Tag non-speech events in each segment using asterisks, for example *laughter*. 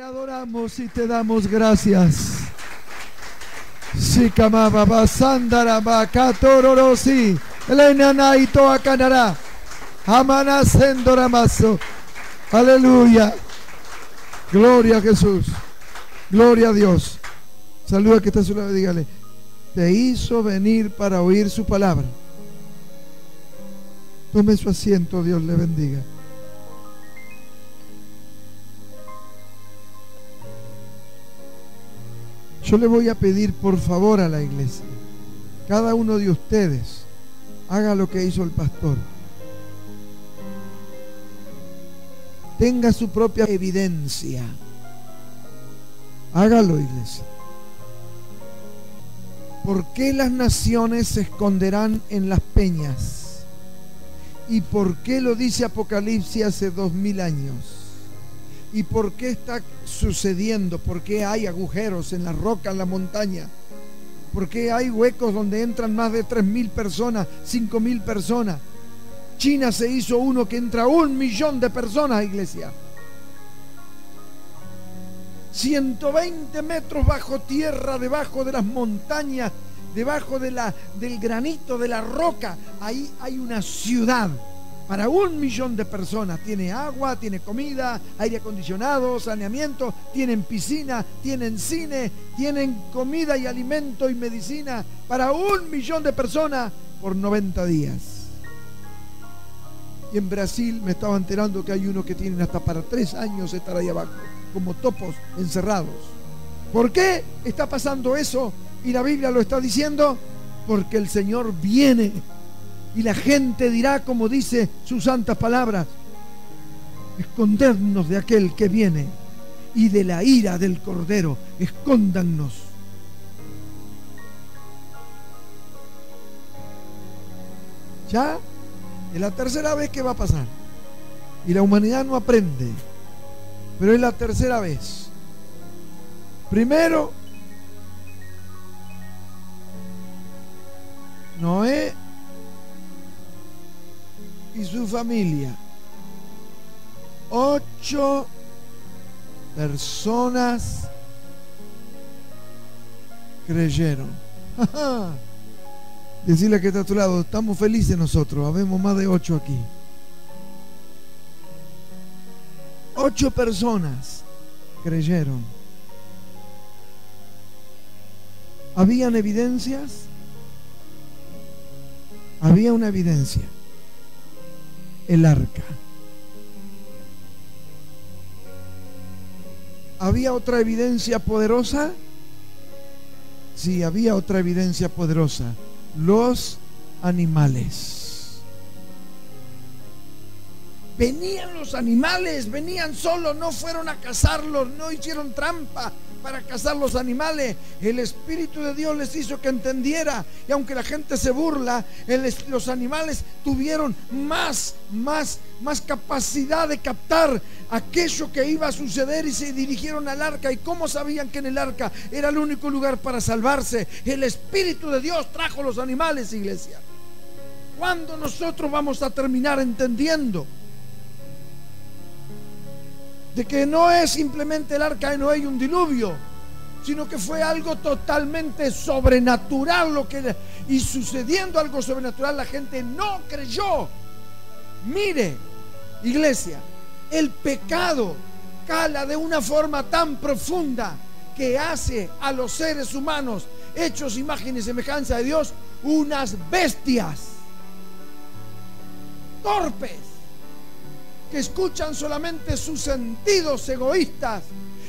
Adoramos y te damos gracias. Sikamaba basandara bakatororosi. Elena naito akanara. Amana. Aleluya. Gloria a Jesús. Gloria a Dios. Saluda que está su lado dígale. Te hizo venir para oír su palabra. Tome su asiento, Dios le bendiga. Yo le voy a pedir por favor a la iglesia, cada uno de ustedes, haga lo que hizo el pastor. Tenga su propia evidencia. Hágalo, iglesia. ¿Por qué las naciones se esconderán en las peñas? ¿Y por qué lo dice Apocalipsis hace dos mil años? ¿Y por qué está sucediendo? ¿Por qué hay agujeros en la roca, en la montaña? ¿Por qué hay huecos donde entran más de tres mil personas, cinco mil personas? China se hizo uno que entra un millón de personas, iglesia. 120 metros bajo tierra, debajo de las montañas, debajo de la, del granito, de la roca. Ahí hay una ciudad para un millón de personas. Tiene agua, tiene comida, aire acondicionado, saneamiento, tienen piscina, tienen cine, tienen comida y alimento y medicina para un millón de personas por 90 días. Y en Brasil me estaba enterando que hay uno que tienen hasta para tres años estar ahí abajo, como topos encerrados. ¿Por qué está pasando eso? Y la Biblia lo está diciendo, porque el Señor viene y la gente dirá, como dice sus santas palabras, escondernos de aquel que viene y de la ira del Cordero, escóndannos. ¿Ya? Es la tercera vez que va a pasar. Y la humanidad no aprende. Pero es la tercera vez. Primero, Noé y su familia. Ocho personas creyeron. *laughs* Decirle que está a tu lado, estamos felices nosotros, habemos más de ocho aquí. Ocho personas creyeron. ¿Habían evidencias? Había una evidencia el arca. ¿Había otra evidencia poderosa? Sí, había otra evidencia poderosa. Los animales. Venían los animales, venían solos, no fueron a cazarlos, no hicieron trampa, para cazar los animales. El Espíritu de Dios les hizo que entendiera. Y aunque la gente se burla, los animales tuvieron más, más, más capacidad de captar aquello que iba a suceder y se dirigieron al arca. ¿Y cómo sabían que en el arca era el único lugar para salvarse? El Espíritu de Dios trajo los animales, iglesia. ¿Cuándo nosotros vamos a terminar entendiendo? De que no es simplemente el arca de Noé y un diluvio, sino que fue algo totalmente sobrenatural lo que y sucediendo algo sobrenatural la gente no creyó. Mire, iglesia, el pecado cala de una forma tan profunda que hace a los seres humanos hechos imagen y semejanza de Dios unas bestias torpes que escuchan solamente sus sentidos egoístas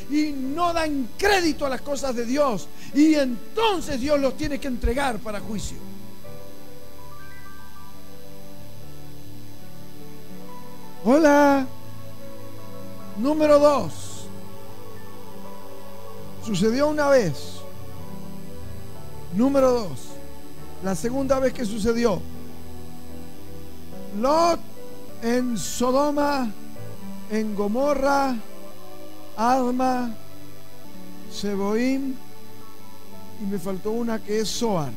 y no dan crédito a las cosas de Dios. Y entonces Dios los tiene que entregar para juicio. Hola. Número dos. Sucedió una vez. Número dos. La segunda vez que sucedió. Lot en Sodoma, en Gomorra, Adma, Seboim y me faltó una que es Zoar.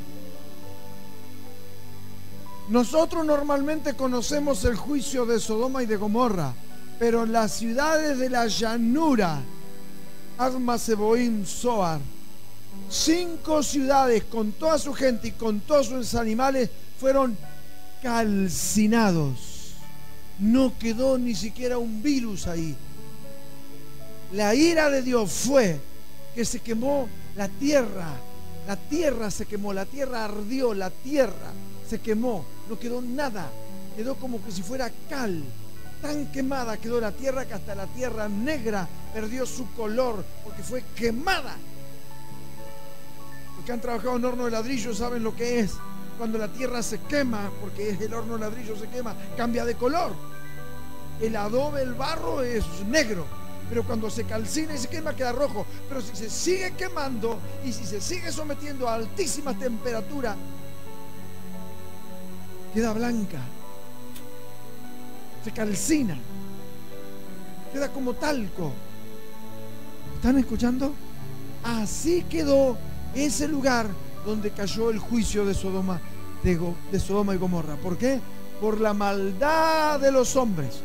Nosotros normalmente conocemos el juicio de Sodoma y de Gomorra, pero las ciudades de la llanura Adma, Seboim, Zoar. Cinco ciudades con toda su gente y con todos sus animales fueron calcinados. No quedó ni siquiera un virus ahí. La ira de Dios fue que se quemó la tierra. La tierra se quemó, la tierra ardió, la tierra se quemó. No quedó nada. Quedó como que si fuera cal. Tan quemada quedó la tierra que hasta la tierra negra perdió su color porque fue quemada. Los que han trabajado en horno de ladrillo saben lo que es. Cuando la tierra se quema, porque es el horno ladrillo se quema, cambia de color. El adobe, el barro es negro pero cuando se calcina y se quema queda rojo. Pero si se sigue quemando y si se sigue sometiendo a altísimas temperaturas, queda blanca, se calcina, queda como talco. ¿Están escuchando? Así quedó ese lugar donde cayó el juicio de Sodoma, de, Sodoma y Gomorra. ¿Por qué? Por la maldad de los hombres.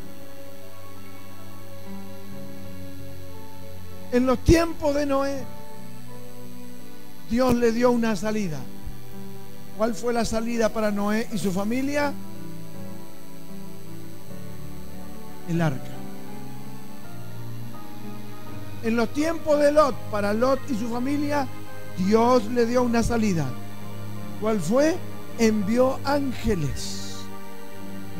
En los tiempos de Noé, Dios le dio una salida. ¿Cuál fue la salida para Noé y su familia? El arca. En los tiempos de Lot, para Lot y su familia, Dios le dio una salida. ¿Cuál fue? Envió ángeles.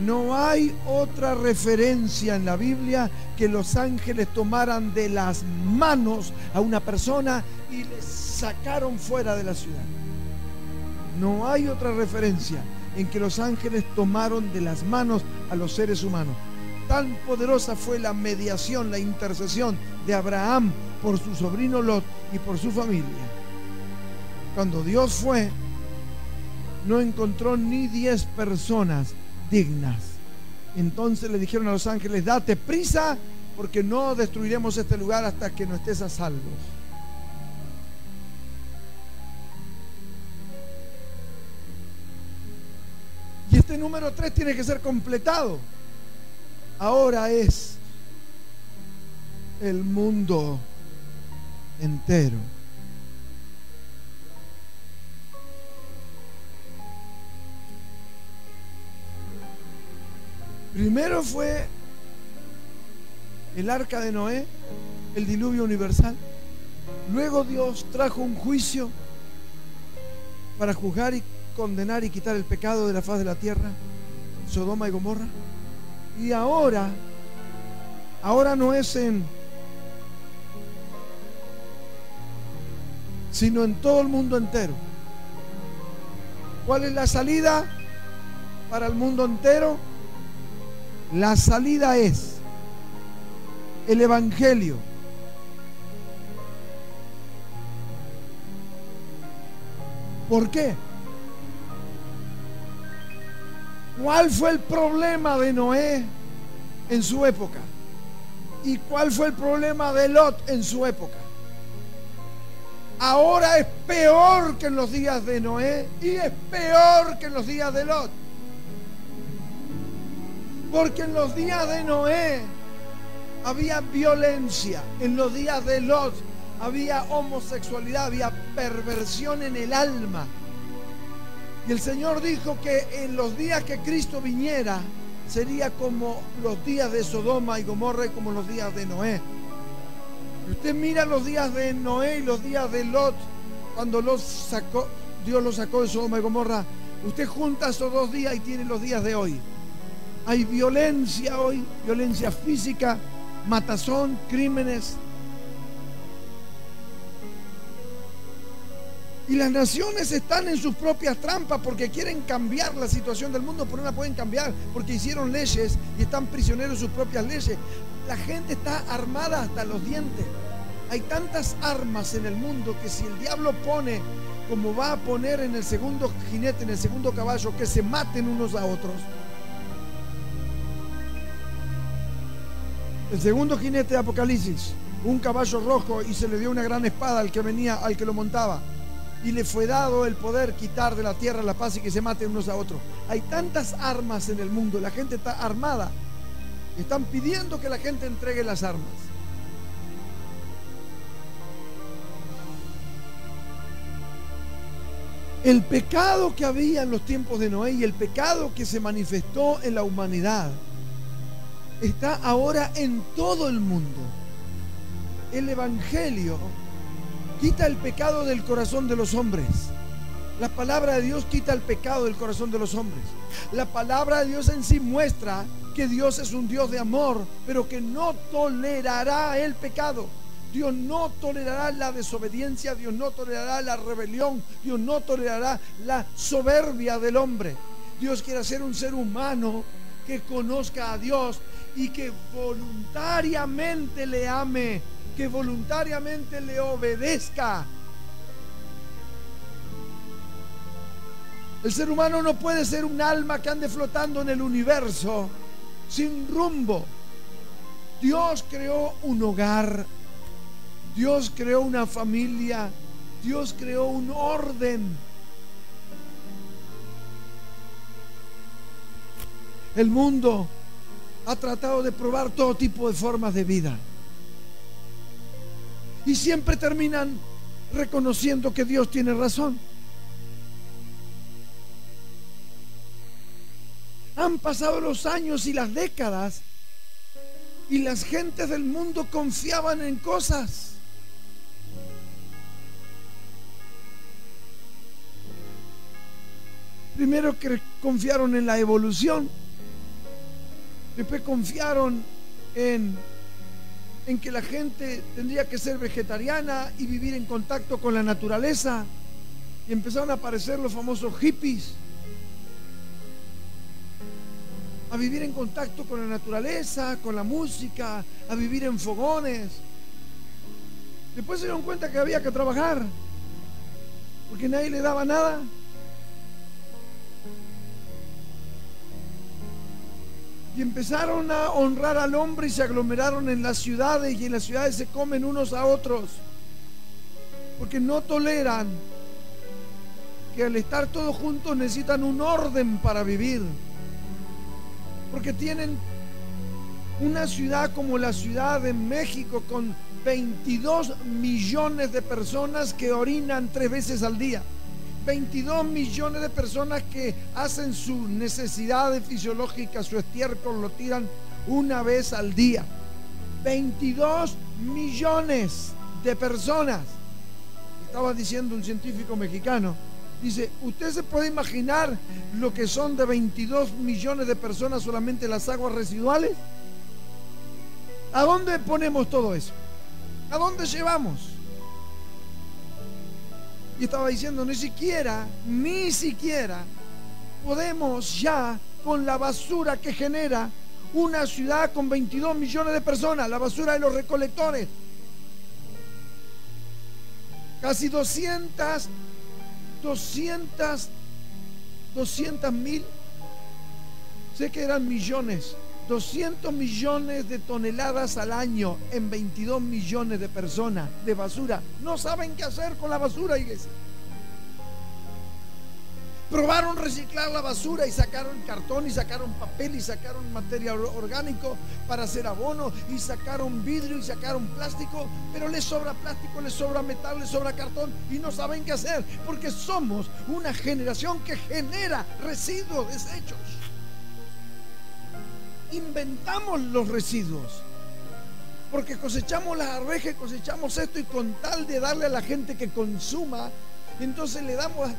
No hay otra referencia en la Biblia que los ángeles tomaran de las manos a una persona y le sacaron fuera de la ciudad. No hay otra referencia en que los ángeles tomaron de las manos a los seres humanos. Tan poderosa fue la mediación, la intercesión de Abraham por su sobrino Lot y por su familia. Cuando Dios fue, no encontró ni diez personas dignas. Entonces le dijeron a los ángeles, date prisa porque no destruiremos este lugar hasta que no estés a salvo. Y este número 3 tiene que ser completado. Ahora es el mundo entero. Primero fue el arca de Noé, el diluvio universal. Luego Dios trajo un juicio para juzgar y condenar y quitar el pecado de la faz de la tierra, Sodoma y Gomorra. Y ahora, ahora no es en, sino en todo el mundo entero. ¿Cuál es la salida para el mundo entero? La salida es el Evangelio. ¿Por qué? ¿Cuál fue el problema de Noé en su época? ¿Y cuál fue el problema de Lot en su época? Ahora es peor que en los días de Noé y es peor que en los días de Lot. Porque en los días de Noé había violencia, en los días de Lot había homosexualidad, había perversión en el alma. Y el Señor dijo que en los días que Cristo viniera sería como los días de Sodoma y Gomorra y como los días de Noé. Y usted mira los días de Noé y los días de Lot, cuando los sacó, Dios los sacó de Sodoma y Gomorra, usted junta esos dos días y tiene los días de hoy. Hay violencia hoy, violencia física, matazón, crímenes. Y las naciones están en sus propias trampas porque quieren cambiar la situación del mundo, pero no la pueden cambiar porque hicieron leyes y están prisioneros de sus propias leyes. La gente está armada hasta los dientes. Hay tantas armas en el mundo que si el diablo pone, como va a poner en el segundo jinete, en el segundo caballo, que se maten unos a otros, El segundo jinete de Apocalipsis, un caballo rojo y se le dio una gran espada al que venía, al que lo montaba. Y le fue dado el poder quitar de la tierra la paz y que se maten unos a otros. Hay tantas armas en el mundo, la gente está armada. Están pidiendo que la gente entregue las armas. El pecado que había en los tiempos de Noé y el pecado que se manifestó en la humanidad está ahora en todo el mundo. El Evangelio quita el pecado del corazón de los hombres. La palabra de Dios quita el pecado del corazón de los hombres. La palabra de Dios en sí muestra que Dios es un Dios de amor, pero que no tolerará el pecado. Dios no tolerará la desobediencia, Dios no tolerará la rebelión, Dios no tolerará la soberbia del hombre. Dios quiere ser un ser humano que conozca a Dios y que voluntariamente le ame, que voluntariamente le obedezca. El ser humano no puede ser un alma que ande flotando en el universo sin rumbo. Dios creó un hogar, Dios creó una familia, Dios creó un orden. El mundo ha tratado de probar todo tipo de formas de vida. Y siempre terminan reconociendo que Dios tiene razón. Han pasado los años y las décadas y las gentes del mundo confiaban en cosas. Primero que confiaron en la evolución, después confiaron en, en que la gente tendría que ser vegetariana y vivir en contacto con la naturaleza, y empezaron a aparecer los famosos hippies a vivir en contacto con la naturaleza, con la música, a vivir en fogones. Después se dieron cuenta que había que trabajar, porque nadie le daba nada. Y empezaron a honrar al hombre y se aglomeraron en las ciudades y en las ciudades se comen unos a otros, porque no toleran que al estar todos juntos necesitan un orden para vivir porque tienen una ciudad como la Ciudad de México con 22 millones de personas que orinan tres veces al día. 22 millones de personas que hacen sus necesidades fisiológicas, su estiércol lo tiran una vez al día. 22 millones de personas. Estaba diciendo un científico mexicano Dice, ¿usted se puede imaginar lo que son de 22 millones de personas solamente las aguas residuales? ¿A dónde ponemos todo eso? ¿A dónde llevamos? Y estaba diciendo, ni siquiera, ni siquiera podemos ya con la basura que genera una ciudad con 22 millones de personas, la basura de los recolectores. Casi 200 200, 200 mil, sé que eran millones, 200 millones de toneladas al año en 22 millones de personas de basura. No saben qué hacer con la basura, iglesia. Probaron reciclar la basura y sacaron cartón y sacaron papel y sacaron material orgánico para hacer abono y sacaron vidrio y sacaron plástico, pero les sobra plástico, les sobra metal, les sobra cartón y no saben qué hacer porque somos una generación que genera residuos, desechos. Inventamos los residuos porque cosechamos las arvejas, cosechamos esto y con tal de darle a la gente que consuma entonces le damos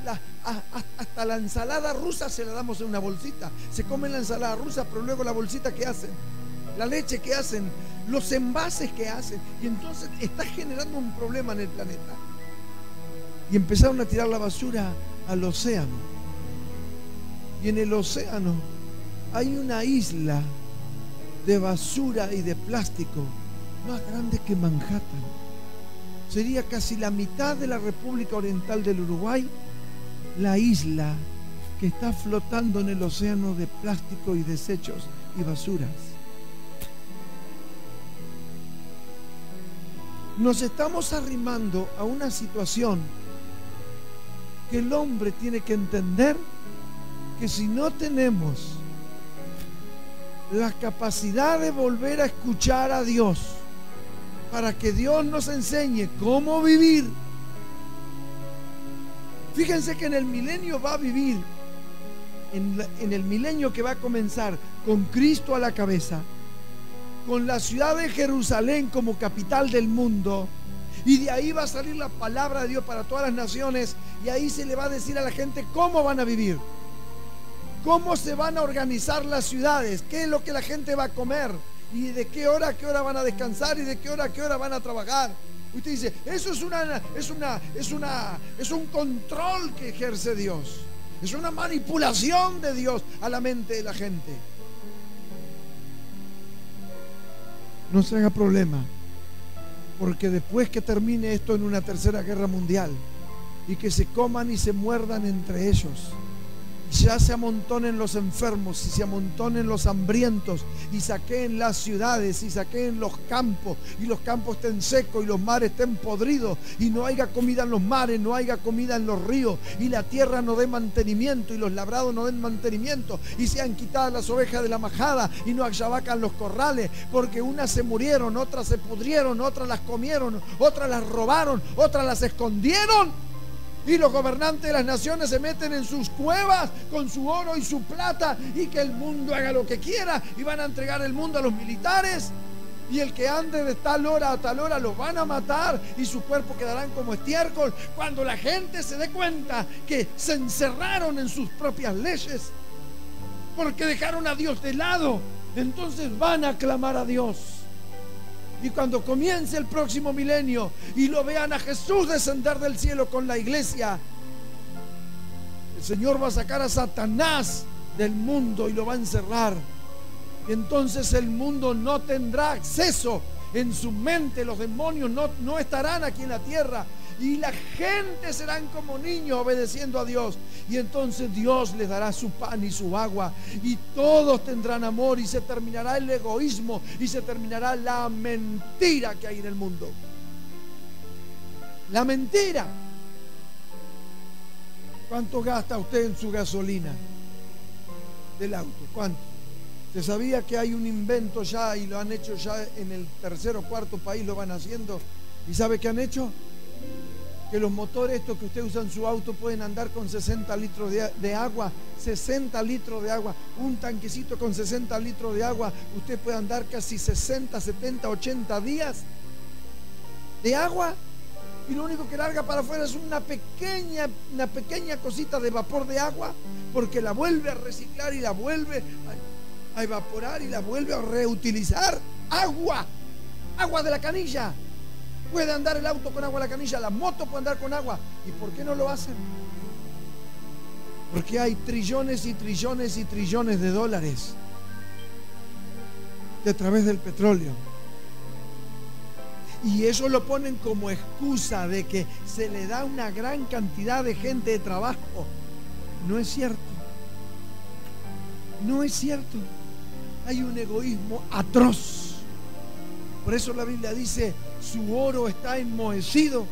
hasta la ensalada rusa, se la damos en una bolsita. Se comen la ensalada rusa, pero luego la bolsita que hacen, la leche que hacen, los envases que hacen. Y entonces está generando un problema en el planeta. Y empezaron a tirar la basura al océano. Y en el océano hay una isla de basura y de plástico más grande que Manhattan sería casi la mitad de la República Oriental del Uruguay, la isla que está flotando en el océano de plástico y desechos y basuras. Nos estamos arrimando a una situación que el hombre tiene que entender que si no tenemos la capacidad de volver a escuchar a Dios, para que Dios nos enseñe cómo vivir, Fíjense que en el milenio va a vivir, en, en el milenio que va a comenzar con Cristo a la cabeza, con la ciudad de Jerusalén como capital del mundo, y de ahí va a salir la palabra de Dios para todas las naciones. Y ahí se le va a decir a la gente cómo van a vivir. Cómo se van a organizar las ciudades. Qué es lo que la gente va a comer. Y de qué hora a qué hora van a descansar. Y de qué hora a qué hora van a trabajar. Usted dice, eso es una, es una, es una, es un control que ejerce Dios. Es una manipulación de Dios a la mente de la gente. No se haga problema porque después que termine esto en una tercera guerra mundial y que se coman y se muerdan entre ellos, ya se amontonen los enfermos y se amontonen los hambrientos y saqueen las ciudades y saqueen los campos y los campos estén secos y los mares estén podridos y no haya comida en los mares, no haya comida en los ríos y la tierra no dé mantenimiento y los labrados no den mantenimiento y sean quitadas las ovejas de la majada y no haya los corrales porque unas se murieron, otras se pudrieron, otras las comieron, otras las robaron, otras las escondieron y los gobernantes de las naciones se meten en sus cuevas con su oro y su plata y que el mundo haga lo que quiera y van a entregar el mundo a los militares. Y el que ande de tal hora a tal hora los van a matar y su cuerpo quedarán como estiércol. Cuando la gente se dé cuenta que se encerraron en sus propias leyes porque dejaron a Dios de lado, entonces van a clamar a Dios. Y cuando comience el próximo milenio y lo vean a Jesús descender del cielo con la iglesia, el Señor va a sacar a Satanás del mundo y lo va a encerrar. Y entonces el mundo no tendrá acceso en su mente, los demonios no, no estarán aquí en la tierra, y la gente serán como niños obedeciendo a Dios. Y entonces Dios les dará su pan y su agua y todos tendrán amor y se terminará el egoísmo y se terminará la mentira que hay en el mundo. La mentira. ¿Cuánto gasta usted en su gasolina del auto? ¿Cuánto? ¿Se sabía que hay un invento ya y lo han hecho ya en el tercer o cuarto país, lo van haciendo? ¿Y sabe qué han hecho? Que los motores estos que usted usa en su auto pueden andar con 60 litros de, agua, 60 litros de agua, un tanquecito con 60 litros de agua, usted puede andar casi 60, 70, 80 días de agua y lo único que larga para afuera es una pequeña, una pequeña cosita de vapor de agua porque la vuelve a reciclar y la vuelve a evaporar y la vuelve a reutilizar. Agua, agua de la canilla. Puede andar el auto con agua a la canilla, la moto puede andar con agua. ¿Y por qué no lo hacen? Porque hay trillones y trillones y trillones de dólares de a través del petróleo. Y eso lo ponen como excusa de que se le da una gran cantidad de gente de trabajo. No es cierto. No es cierto. Hay un egoísmo atroz. Por eso la Biblia dice, su oro está enmohecido.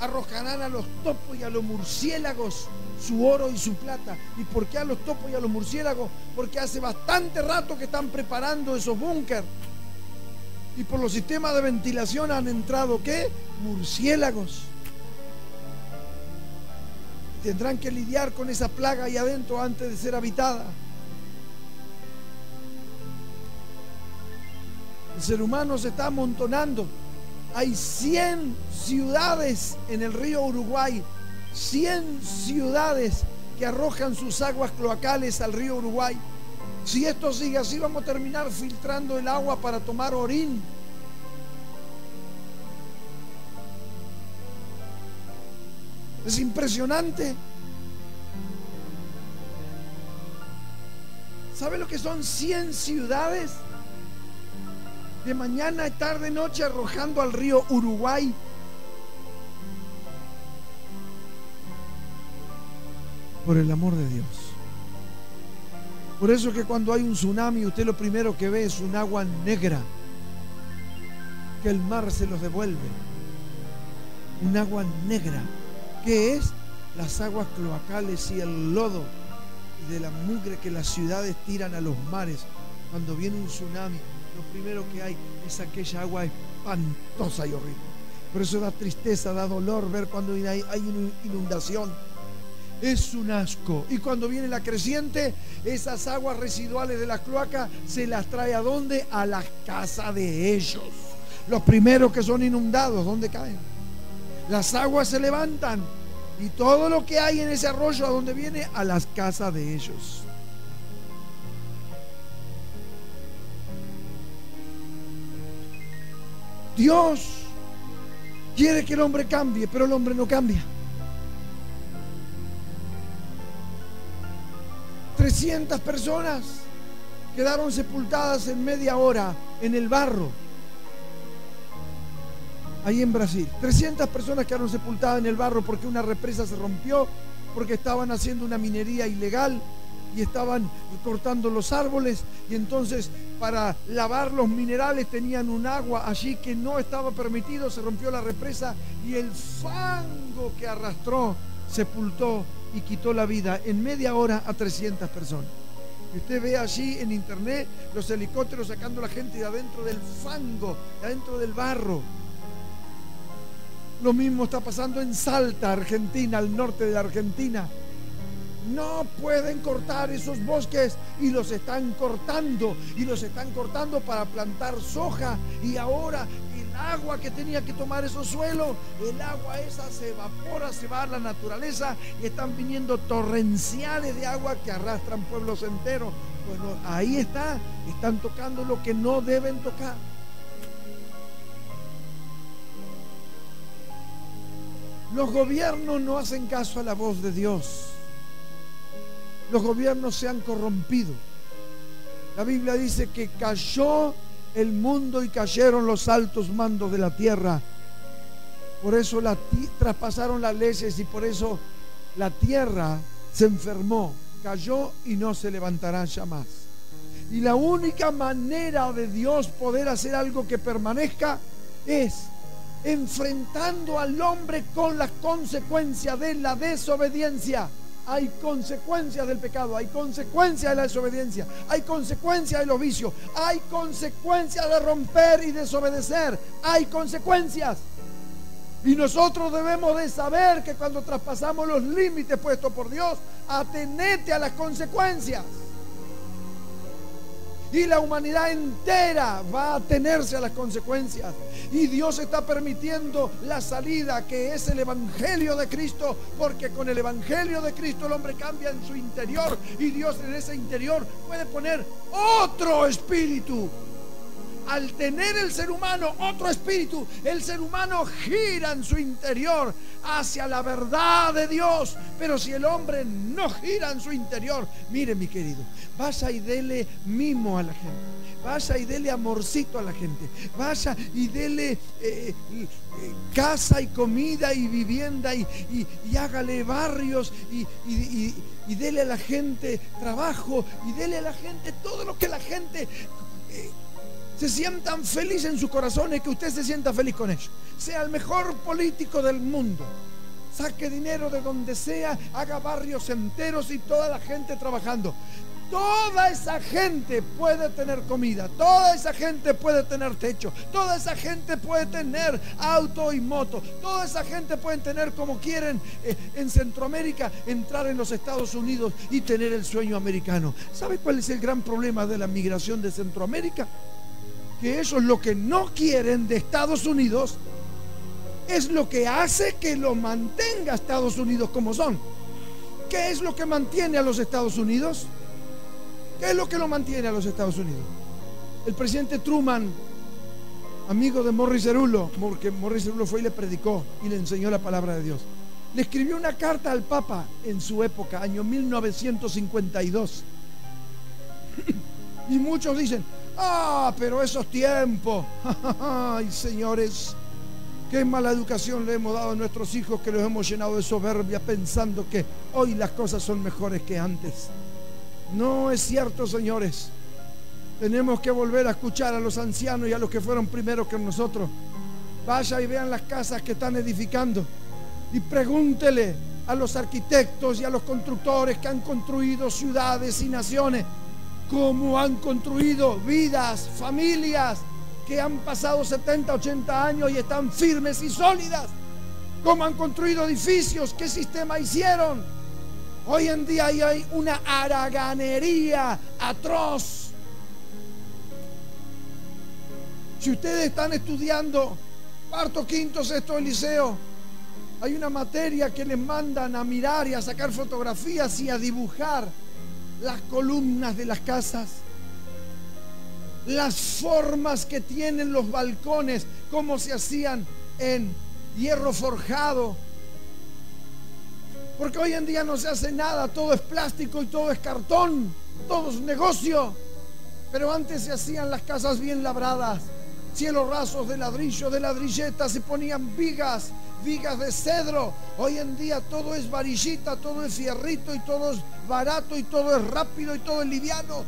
Arrojarán a los topos y a los murciélagos su oro y su plata. ¿Y por qué a los topos y a los murciélagos? Porque hace bastante rato que están preparando esos búnker. Y por los sistemas de ventilación han entrado ¿qué? Murciélagos. Tendrán que lidiar con esa plaga ahí adentro antes de ser habitada. El ser humano se está amontonando. Hay 100 ciudades en el río Uruguay, 100 ciudades que arrojan sus aguas cloacales al río Uruguay. Si esto sigue así, vamos a terminar filtrando el agua para tomar orín. Es impresionante. ¿Sabe lo que son 100 ciudades? De mañana, tarde, noche arrojando al río Uruguay. Por el amor de Dios. Por eso que cuando hay un tsunami, usted lo primero que ve es un agua negra que el mar se los devuelve. Un agua negra, que es las aguas cloacales y el lodo y de la mugre que las ciudades tiran a los mares cuando viene un tsunami lo primero que hay es aquella agua espantosa y horrible. Por eso da tristeza, da dolor ver cuando hay, inundación. Es un asco. Y cuando viene la creciente, esas aguas residuales de la cloaca se las trae a dónde? A las casas de ellos. Los primeros que son inundados, ¿dónde caen? Las aguas se levantan y todo lo que hay en ese arroyo a dónde viene a las casas de ellos. Dios quiere que el hombre cambie, pero el hombre no cambia. 300 personas quedaron sepultadas en media hora en el barro, ahí en Brasil. 300 personas quedaron sepultadas en el barro porque una represa se rompió, porque estaban haciendo una minería ilegal y estaban cortando los árboles y entonces para lavar los minerales tenían un agua allí que no estaba permitido, se rompió la represa y el fango que arrastró sepultó y quitó la vida en media hora a 300 personas. Y usted ve allí en internet los helicópteros sacando a la gente de adentro del fango, de adentro del barro. Lo mismo está pasando en Salta, Argentina, al norte de la Argentina. No pueden cortar esos bosques y los están cortando y los están cortando para plantar soja y ahora el agua que tenía que tomar esos suelos, el agua esa se evapora, se va a la naturaleza y están viniendo torrenciales de agua que arrastran pueblos enteros. Bueno, ahí está, están tocando lo que no deben tocar. Los gobiernos no hacen caso a la voz de Dios los gobiernos se han corrompido. La Biblia dice que cayó el mundo y cayeron los altos mandos de la tierra. Por eso traspasaron las leyes y por eso la tierra se enfermó, cayó y no se levantará ya más. Y la única manera de Dios poder hacer algo que permanezca es enfrentando al hombre con las consecuencias de la desobediencia hay consecuencias del pecado, hay consecuencias de la desobediencia, hay consecuencias de los vicios, hay consecuencias de romper y desobedecer, hay consecuencias. Y nosotros debemos de saber que cuando traspasamos los límites puestos por Dios, atenete a las consecuencias y la humanidad entera va a tenerse a las consecuencias. Y Dios está permitiendo la salida que es el Evangelio de Cristo, porque con el Evangelio de Cristo el hombre cambia en su interior y Dios en ese interior puede poner otro espíritu al tener el ser humano otro espíritu, el ser humano gira en su interior hacia la verdad de Dios. Pero si el hombre no gira en su interior, mire mi querido, vaya y dele mimo a la gente. Vaya y dele amorcito a la gente. Vaya y dele eh, eh, casa y comida y vivienda y, hágale barrios y, dele a la gente trabajo y dele a la gente todo lo que la gente... Eh, se sientan felices en sus corazones, que usted se sienta feliz con ellos. Sea el mejor político del mundo. Saque dinero de donde sea, haga barrios enteros y toda la gente trabajando. Toda esa gente puede tener comida, toda esa gente puede tener techo, toda esa gente puede tener auto y moto, toda esa gente puede tener como quieren eh, en Centroamérica, entrar en los Estados Unidos y tener el sueño americano. ¿Sabe cuál es el gran problema de la migración de Centroamérica? Que es lo que no quieren de Estados Unidos, es lo que hace que lo mantenga Estados Unidos como son. ¿Qué es lo que mantiene a los Estados Unidos? ¿Qué es lo que lo mantiene a los Estados Unidos? El presidente Truman, amigo de Morris Cerulo, porque Morris Cerulo fue y le predicó y le enseñó la palabra de Dios. Le escribió una carta al Papa en su época, año 1952. *clears throat* y muchos dicen, Ah, pero esos tiempos. *laughs* Ay, señores, qué mala educación le hemos dado a nuestros hijos que los hemos llenado de soberbia pensando que hoy las cosas son mejores que antes. No es cierto, señores. Tenemos que volver a escuchar a los ancianos y a los que fueron primeros que nosotros. Vaya y vean las casas que están edificando y pregúntele a los arquitectos y a los constructores que han construido ciudades y naciones cómo han construido vidas, familias que han pasado 70, 80 años y están firmes y sólidas. ¿Cómo han construido edificios? ¿Qué sistema hicieron? Hoy en día hay una haraganería atroz. Si ustedes están estudiando cuarto, quinto, sexto de liceo, hay una materia que les mandan a mirar y a sacar fotografías y a dibujar las columnas de las casas, las formas que tienen los balcones, cómo se hacían en hierro forjado. Porque hoy en día no se hace nada, todo es plástico y todo es cartón, todo es negocio. Pero antes se hacían las casas bien labradas, cielos rasos de ladrillo, de ladrilleta, se ponían vigas, vigas de cedro. Hoy en día todo es varillita, todo es fierrito y todo es barato y todo es rápido y todo es liviano.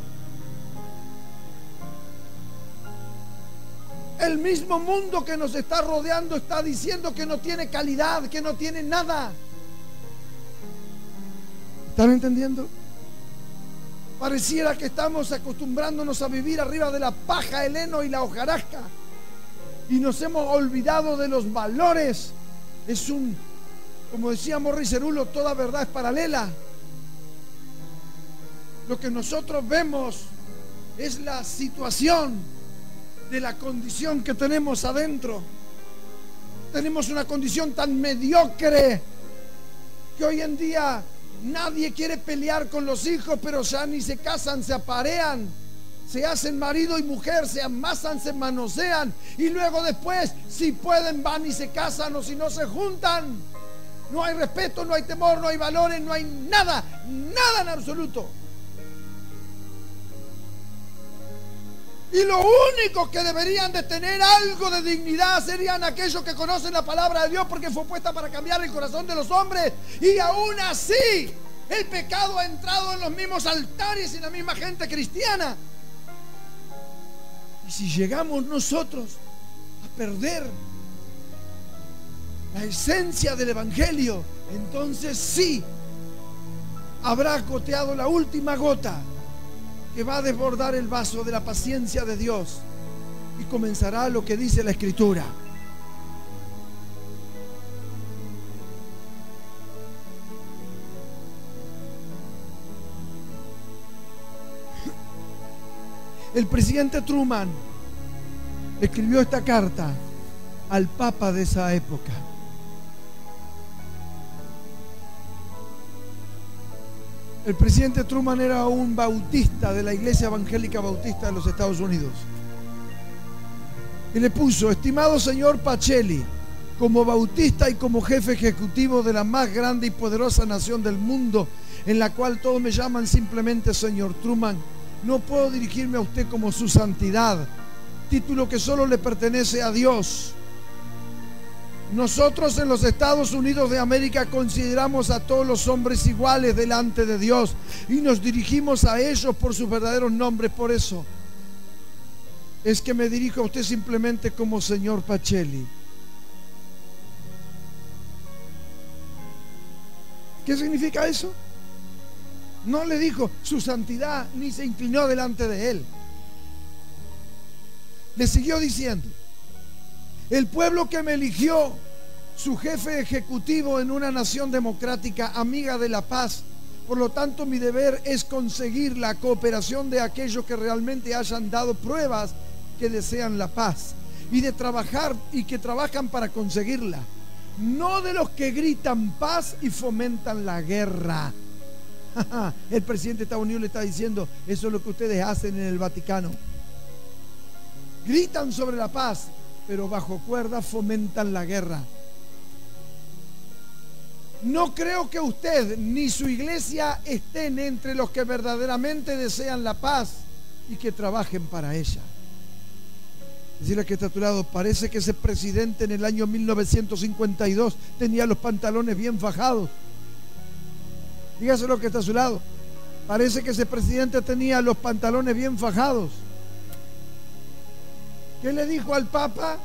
El mismo mundo que nos está rodeando está diciendo que no tiene calidad, que no tiene nada. ¿Están entendiendo? Pareciera que estamos acostumbrándonos a vivir arriba de la paja, el heno y la hojarasca. Y nos hemos olvidado de los valores. Es un, como decía Morris Cerulo, toda verdad es paralela. Lo que nosotros vemos es la situación de la condición que tenemos adentro. Tenemos una condición tan mediocre que hoy en día nadie quiere pelear con los hijos, pero ya ni se casan, se aparean, se hacen marido y mujer, se amasan, se manosean y luego después, si pueden, van y se casan o si no se juntan. No hay respeto, no hay temor, no hay valores, no hay nada, nada en absoluto. Y lo único que deberían de tener algo de dignidad serían aquellos que conocen la palabra de Dios porque fue puesta para cambiar el corazón de los hombres. Y aún así, el pecado ha entrado en los mismos altares y en la misma gente cristiana. Y si llegamos nosotros a perder la esencia del Evangelio, entonces sí habrá goteado la última gota que va a desbordar el vaso de la paciencia de Dios y comenzará lo que dice la Escritura. El presidente Truman escribió esta carta al Papa de esa época. El presidente Truman era un bautista de la Iglesia Evangélica Bautista de los Estados Unidos. Y le puso, estimado señor Pacelli, como bautista y como jefe ejecutivo de la más grande y poderosa nación del mundo, en la cual todos me llaman simplemente señor Truman, no puedo dirigirme a usted como su santidad, título que solo le pertenece a Dios. Nosotros en los Estados Unidos de América consideramos a todos los hombres iguales delante de Dios y nos dirigimos a ellos por sus verdaderos nombres. Por eso es que me dirijo a usted simplemente como señor Pacelli. ¿Qué significa eso? No le dijo su santidad ni se inclinó delante de él. Le siguió diciendo, el pueblo que me eligió, su jefe ejecutivo en una nación democrática, amiga de la paz. Por lo tanto, mi deber es conseguir la cooperación de aquellos que realmente hayan dado pruebas que desean la paz y de trabajar y que trabajan para conseguirla. No de los que gritan paz y fomentan la guerra. *laughs* El presidente de Estados Unidos le está diciendo, eso es lo que ustedes hacen en el Vaticano. Gritan sobre la paz, pero bajo cuerda fomentan la guerra. No creo que usted ni su iglesia estén entre los que verdaderamente desean la paz y que trabajen para ella. Decirle que está a parece que ese presidente en el año 1952 tenía los pantalones bien fajados. Dígaselo que está a su lado. Parece que ese presidente tenía los pantalones bien fajados. ¿Qué le dijo al Papa?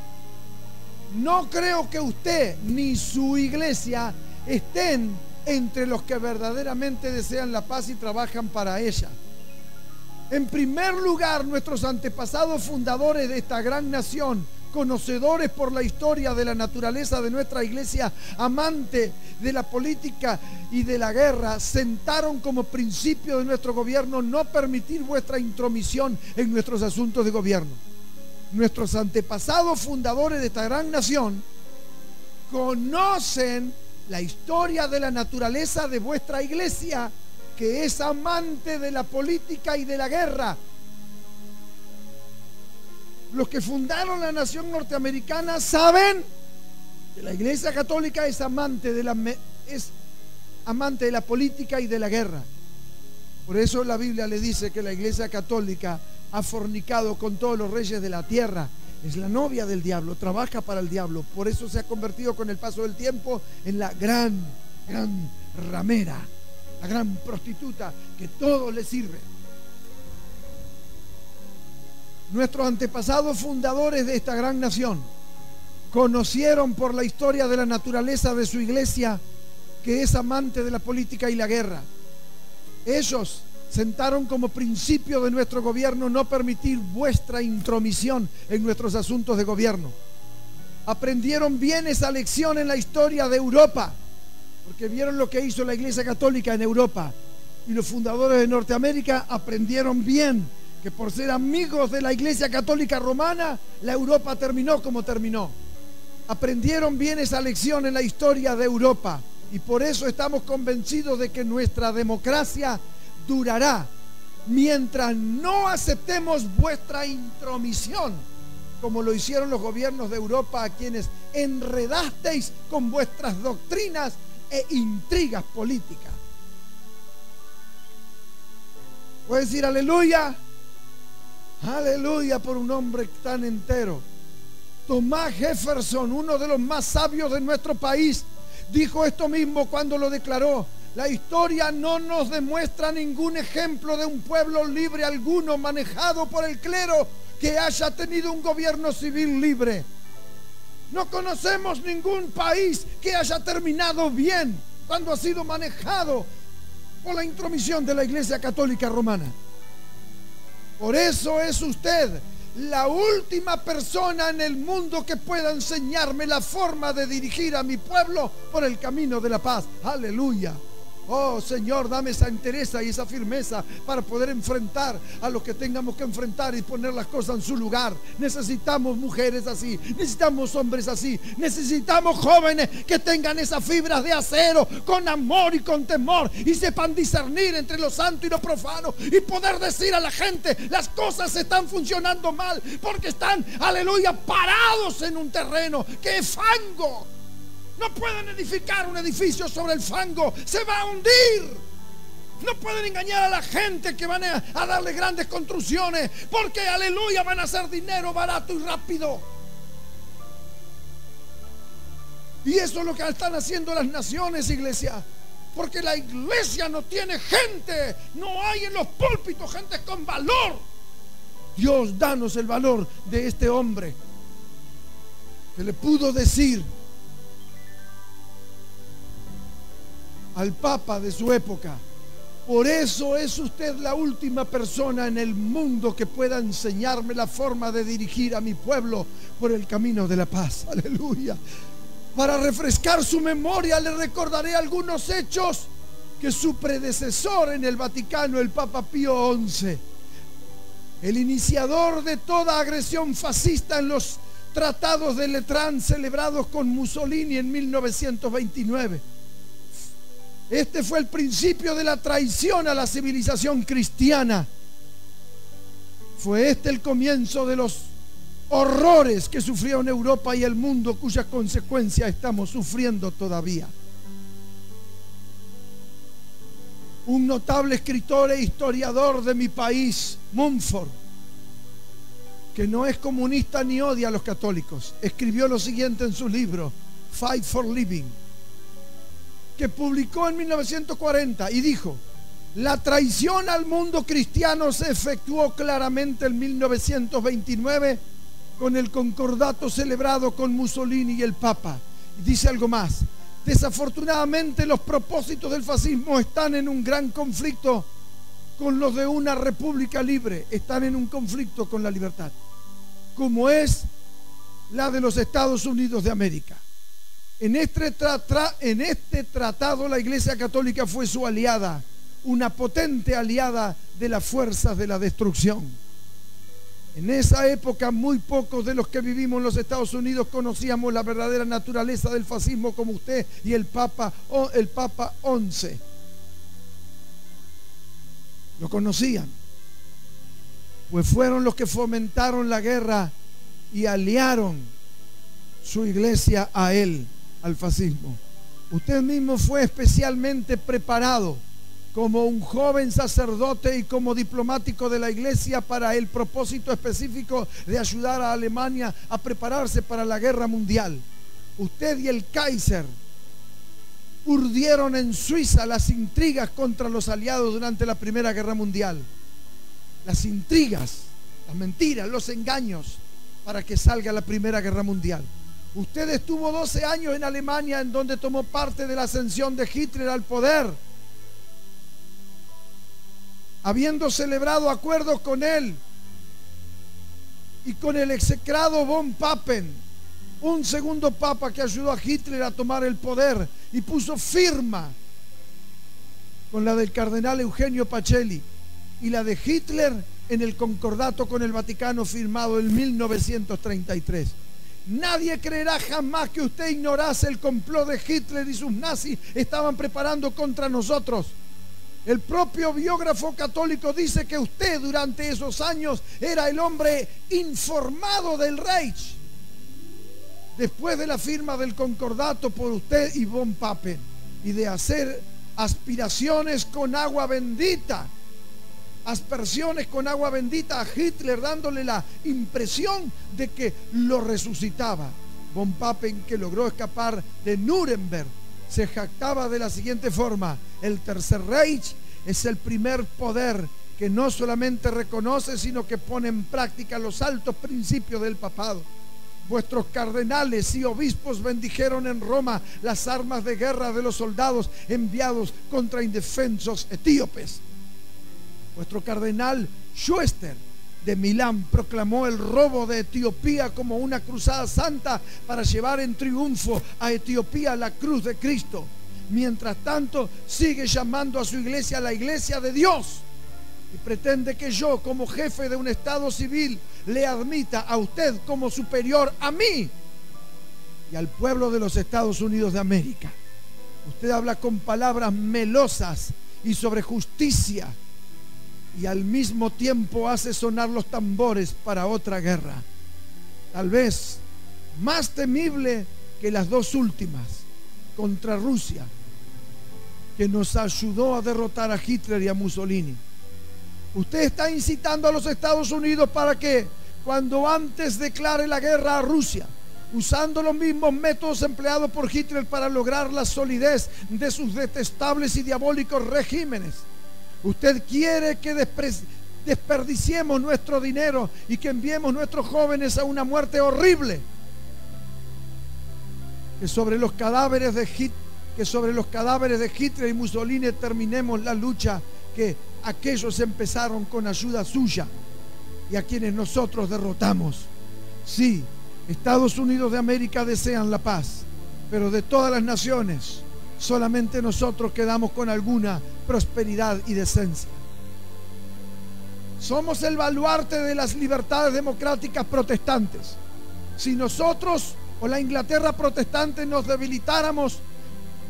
No creo que usted ni su iglesia estén entre los que verdaderamente desean la paz y trabajan para ella. En primer lugar, nuestros antepasados fundadores de esta gran nación, conocedores por la historia de la naturaleza de nuestra iglesia, amante de la política y de la guerra, sentaron como principio de nuestro gobierno no permitir vuestra intromisión en nuestros asuntos de gobierno. Nuestros antepasados fundadores de esta gran nación conocen la historia de la naturaleza de vuestra iglesia, que es amante de la política y de la guerra. Los que fundaron la nación norteamericana saben que la iglesia católica es amante de la, es amante de la política y de la guerra. Por eso la Biblia le dice que la iglesia católica ha fornicado con todos los reyes de la tierra es la novia del diablo, trabaja para el diablo. Por eso se ha convertido con el paso del tiempo en la gran, gran ramera, la gran prostituta que todo le sirve. Nuestros antepasados fundadores de esta gran nación conocieron por la historia de la naturaleza de su iglesia que es amante de la política y la guerra. Ellos sentaron como principio de nuestro gobierno no permitir vuestra intromisión en nuestros asuntos de gobierno. Aprendieron bien esa lección en la historia de Europa, porque vieron lo que hizo la Iglesia Católica en Europa. Y los fundadores de Norteamérica aprendieron bien que por ser amigos de la Iglesia Católica Romana, la Europa terminó como terminó. Aprendieron bien esa lección en la historia de Europa. Y por eso estamos convencidos de que nuestra democracia durará mientras no aceptemos vuestra intromisión, como lo hicieron los gobiernos de Europa a quienes enredasteis con vuestras doctrinas e intrigas políticas. ¿Puedes decir aleluya? Aleluya por un hombre tan entero. Tomás Jefferson, uno de los más sabios de nuestro país, dijo esto mismo cuando lo declaró. La historia no nos demuestra ningún ejemplo de un pueblo libre alguno manejado por el clero que haya tenido un gobierno civil libre. No conocemos ningún país que haya terminado bien cuando ha sido manejado por la intromisión de la Iglesia Católica Romana. Por eso es usted la última persona en el mundo que pueda enseñarme la forma de dirigir a mi pueblo por el camino de la paz. Aleluya. Oh Señor, dame esa entereza y esa firmeza para poder enfrentar a lo que tengamos que enfrentar y poner las cosas en su lugar. Necesitamos mujeres así, necesitamos hombres así, necesitamos jóvenes que tengan esas fibras de acero con amor y con temor y sepan discernir entre lo santo y lo profano y poder decir a la gente las cosas están funcionando mal porque están, aleluya, parados en un terreno que es fango. No pueden edificar un edificio sobre el fango. Se va a hundir. No pueden engañar a la gente que van a, darle grandes construcciones. Porque, aleluya, van a hacer dinero barato y rápido. Y eso es lo que están haciendo las naciones, iglesia. Porque la iglesia no tiene gente. No hay en los púlpitos gente con valor. Dios, danos el valor de este hombre que le pudo decir al Papa de su época. Por eso es usted la última persona en el mundo que pueda enseñarme la forma de dirigir a mi pueblo por el camino de la paz. *laughs* Aleluya. Para refrescar su memoria le recordaré algunos hechos que su predecesor en el Vaticano, el Papa Pío XI, el iniciador de toda agresión fascista en los tratados de Letrán celebrados con Mussolini en 1929 este fue el principio de la traición a la civilización cristiana. Fue este el comienzo de los horrores que sufrieron Europa y el mundo cuyas consecuencias estamos sufriendo todavía. Un notable escritor e historiador de mi país, Mumford, que no es comunista ni odia a los católicos, escribió lo siguiente en su libro, Fight for Living que publicó en 1940 y dijo, la traición al mundo cristiano se efectuó claramente en 1929 con el concordato celebrado con Mussolini y el Papa. dice algo más, desafortunadamente los propósitos del fascismo están en un gran conflicto con los de una república libre, están en un conflicto con la libertad, como es la de los Estados Unidos de América. En este, en este tratado la Iglesia Católica fue su aliada, una potente aliada de las fuerzas de la destrucción. En esa época muy pocos de los que vivimos en los Estados Unidos conocíamos la verdadera naturaleza del fascismo como usted y el Papa, el Papa 11. Lo conocían, pues fueron los que fomentaron la guerra y aliaron su iglesia a él, al fascismo. Usted mismo fue especialmente preparado como un joven sacerdote y como diplomático de la iglesia para el propósito específico de ayudar a Alemania a prepararse para la guerra mundial. Usted y el Kaiser urdieron en Suiza las intrigas contra los aliados durante la Primera Guerra Mundial. Las intrigas, las mentiras, los engaños para que salga la Primera Guerra Mundial. Usted estuvo 12 años en Alemania en donde tomó parte de la ascensión de Hitler al poder habiendo celebrado acuerdos con él y con el execrado von Papen, un segundo papa que ayudó a Hitler a tomar el poder y puso firma con la del cardenal Eugenio Pacelli y la de Hitler en el concordato con el Vaticano firmado en 1933. Nadie creerá jamás que usted ignorase el complot de Hitler y sus nazis estaban preparando contra nosotros. El propio biógrafo católico dice que usted durante esos años era el hombre informado del Reich. Después de la firma del concordato por usted y von Papen y de hacer aspiraciones con agua bendita, aspersiones con agua bendita a Hitler dándole la impresión de que lo resucitaba. Von Papen que logró escapar de Nuremberg se jactaba de la siguiente forma, el Tercer Reich es el primer poder que no solamente reconoce, sino que pone en práctica los altos principios del papado. Vuestros cardenales y obispos bendijeron en Roma las armas de guerra de los soldados enviados contra indefensos etíopes. Vuestro cardenal Schuester de Milán proclamó el robo de Etiopía como una cruzada santa para llevar en triunfo a Etiopía la cruz de Cristo. Mientras tanto, sigue llamando a su iglesia la iglesia de Dios y pretende que yo, como jefe de un Estado civil, le admita a usted como superior a mí y al pueblo de los Estados Unidos de América. Usted habla con palabras melosas y sobre justicia y al mismo tiempo hace sonar los tambores para otra guerra. Tal vez más temible que las dos últimas contra Rusia, que nos ayudó a derrotar a Hitler y a Mussolini. Usted está incitando a los Estados Unidos para que cuando antes declare la guerra a Rusia, usando los mismos métodos empleados por Hitler para lograr la solidez de sus detestables y diabólicos regímenes, Usted quiere que desperdiciemos nuestro dinero y que enviemos nuestros jóvenes a una muerte horrible. Que sobre los cadáveres de que sobre los cadáveres de Hitler y Mussolini terminemos la lucha que aquellos empezaron con ayuda suya y a quienes nosotros derrotamos. Sí, Estados Unidos de América desean la paz, pero de todas las naciones solamente nosotros quedamos con alguna prosperidad y decencia. Somos el baluarte de las libertades democráticas protestantes. Si nosotros o la Inglaterra protestante nos debilitáramos,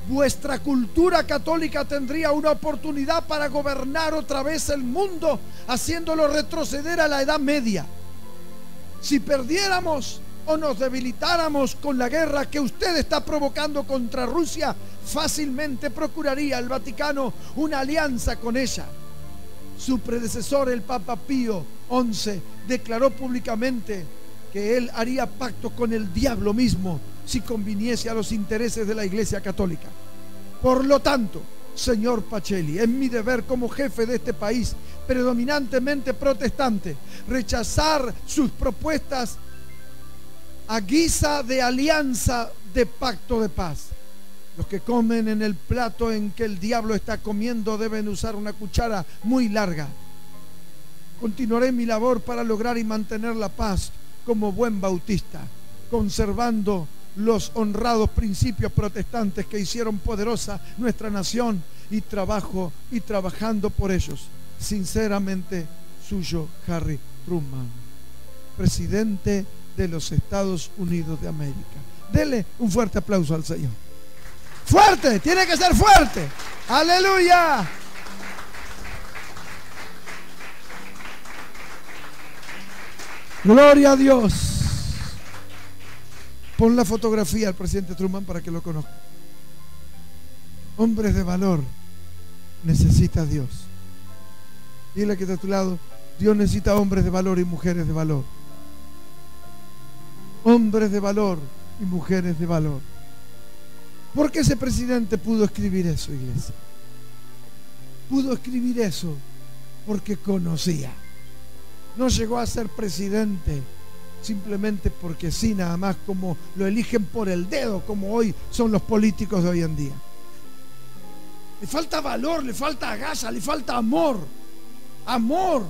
vuestra cultura católica tendría una oportunidad para gobernar otra vez el mundo, haciéndolo retroceder a la Edad Media. Si perdiéramos o nos debilitáramos con la guerra que usted está provocando contra Rusia, fácilmente procuraría el Vaticano una alianza con ella. Su predecesor, el Papa Pío XI, declaró públicamente que él haría pacto con el diablo mismo si conviniese a los intereses de la Iglesia Católica. Por lo tanto, señor Pacelli, es mi deber como jefe de este país predominantemente protestante rechazar sus propuestas a guisa de alianza de pacto de paz Los que comen en el plato en que el diablo está comiendo deben usar una cuchara muy larga. Continuaré mi labor para lograr y mantener la paz como buen bautista, conservando los honrados principios protestantes que hicieron poderosa nuestra nación y trabajo y trabajando por ellos. Sinceramente, suyo Harry Truman, presidente de los Estados Unidos de América. Dele un fuerte aplauso al Señor. Fuerte, tiene que ser fuerte. Aleluya. Gloria a Dios. Pon la fotografía al presidente Truman para que lo conozca. Hombres de valor necesita Dios. Dile que está a tu lado, Dios necesita hombres de valor y mujeres de valor. Hombres de valor y mujeres de valor. ¿Por qué ese presidente pudo escribir eso, iglesia? Pudo escribir eso porque conocía. No llegó a ser presidente simplemente porque sí, nada más como lo eligen por el dedo, como hoy son los políticos de hoy en día. Le falta valor, le falta agasa, le falta amor. Amor.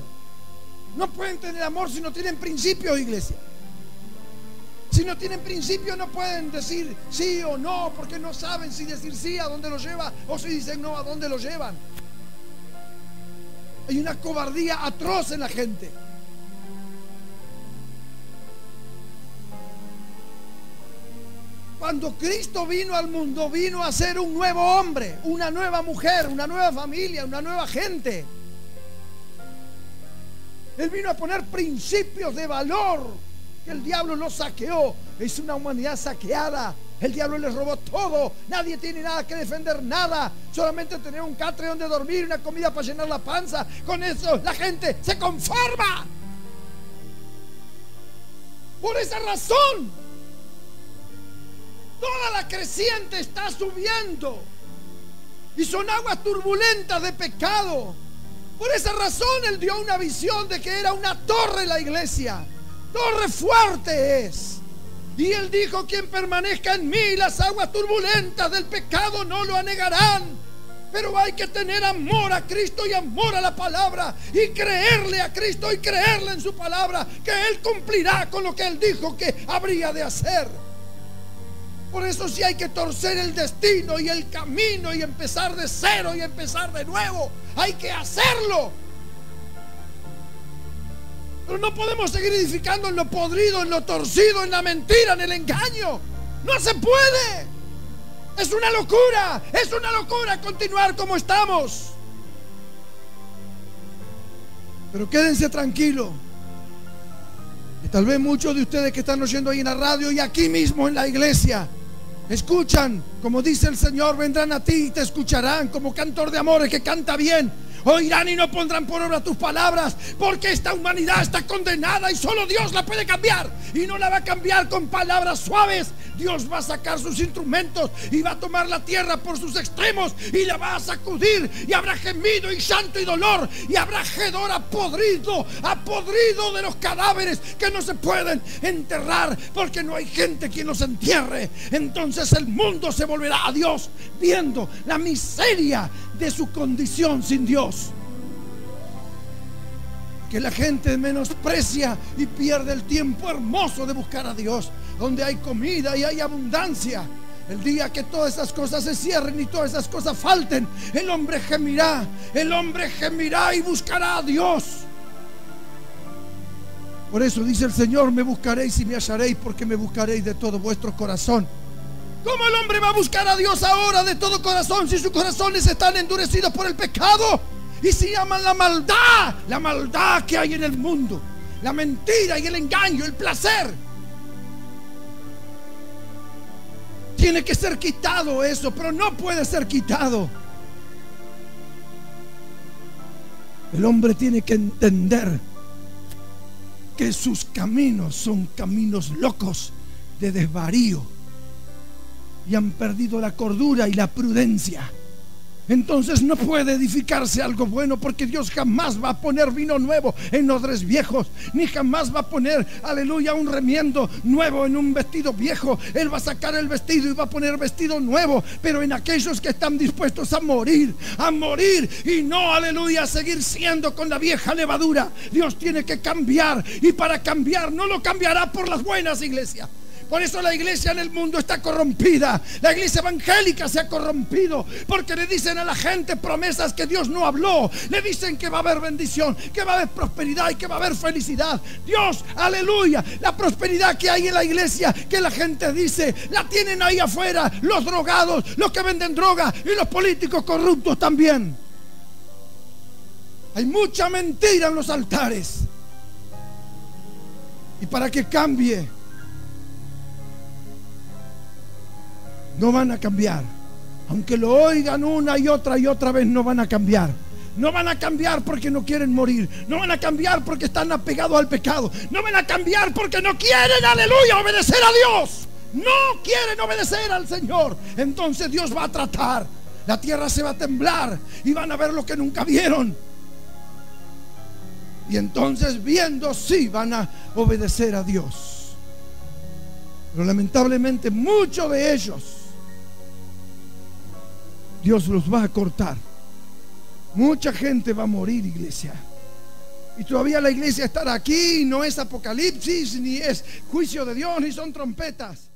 No pueden tener amor si no tienen principios, iglesia. Si no tienen principio no pueden decir sí o no, porque no saben si decir sí a dónde lo lleva o si dicen no a dónde lo llevan. Hay una cobardía atroz en la gente. Cuando Cristo vino al mundo, vino a ser un nuevo hombre, una nueva mujer, una nueva familia, una nueva gente. Él vino a poner principios de valor el diablo lo saqueó. Es una humanidad saqueada. El diablo les robó todo. Nadie tiene nada que defender, nada. Solamente tener un catre donde dormir, una comida para llenar la panza. Con eso la gente se conforma. Por esa razón, toda la creciente está subiendo. Y son aguas turbulentas de pecado. Por esa razón Él dio una visión de que era una torre la iglesia torre fuerte es. Y él dijo, quien permanezca en mí, las aguas turbulentas del pecado no lo anegarán. Pero hay que tener amor a Cristo y amor a la palabra y creerle a Cristo y creerle en su palabra que Él cumplirá con lo que Él dijo que habría de hacer. Por eso si hay que torcer el destino y el camino y empezar de cero y empezar de nuevo. Hay que hacerlo pero no podemos seguir edificando en lo podrido, en lo torcido, en la mentira, en el engaño. No se puede. Es una locura, es una locura continuar como estamos. Pero quédense tranquilos. Y tal vez muchos de ustedes que están oyendo ahí en la radio y aquí mismo en la iglesia, escuchan, como dice el Señor, vendrán a ti y te escucharán como cantor de amores que canta bien oirán y no pondrán por obra tus palabras, porque esta humanidad está condenada y solo Dios la puede cambiar. Y no la va a cambiar con palabras suaves. Dios va a sacar sus instrumentos y va a tomar la tierra por sus extremos y la va a sacudir. Y habrá gemido y llanto y dolor. Y habrá hedor apodrido, apodrido de los cadáveres que no se pueden enterrar porque no hay gente quien los entierre. Entonces el mundo se volverá a Dios viendo la miseria de su condición sin Dios. Que la gente menosprecia y pierde el tiempo hermoso de buscar a Dios, donde hay comida y hay abundancia. El día que todas esas cosas se cierren y todas esas cosas falten, el hombre gemirá, el hombre gemirá y buscará a Dios. Por eso dice el Señor, me buscaréis y me hallaréis porque me buscaréis de todo vuestro corazón. ¿Cómo el hombre va a buscar a Dios ahora de todo corazón si sus corazones están endurecidos por el pecado? Y si aman la maldad, la maldad que hay en el mundo, la mentira y el engaño, el placer. Tiene que ser quitado eso, pero no puede ser quitado. El hombre tiene que entender que sus caminos son caminos locos de desvarío y han perdido la cordura y la prudencia. entonces no puede edificarse algo bueno porque Dios jamás va a poner vino nuevo en odres viejos, ni jamás va a poner, aleluya, un remiendo nuevo en un vestido viejo. Él va a sacar el vestido y va a poner vestido nuevo, pero en aquellos que están dispuestos a morir, a morir y no, aleluya, a seguir siendo con la vieja levadura. Dios tiene que cambiar y para cambiar no lo cambiará por las buenas iglesias. Por eso la iglesia en el mundo está corrompida. La iglesia evangélica se ha corrompido. Porque le dicen a la gente promesas que Dios no habló. Le dicen que va a haber bendición, que va a haber prosperidad y que va a haber felicidad. Dios, aleluya. La prosperidad que hay en la iglesia, que la gente dice, la tienen ahí afuera. Los drogados, los que venden droga y los políticos corruptos también. Hay mucha mentira en los altares. Y para que cambie no van a cambiar. Aunque lo oigan una y otra y otra vez, no van a cambiar. No van a cambiar porque no quieren morir. No van a cambiar porque están apegados al pecado. No van a cambiar porque no quieren, aleluya, obedecer a Dios. No quieren obedecer al Señor. Entonces Dios va a tratar. La tierra se va a temblar y van a ver lo que nunca vieron. Y entonces viendo, sí, van a obedecer a Dios. Pero lamentablemente muchos de ellos Dios los va a cortar. Mucha gente va a morir, iglesia. Y todavía la iglesia estará aquí, no es apocalipsis, ni es juicio de Dios, ni son trompetas.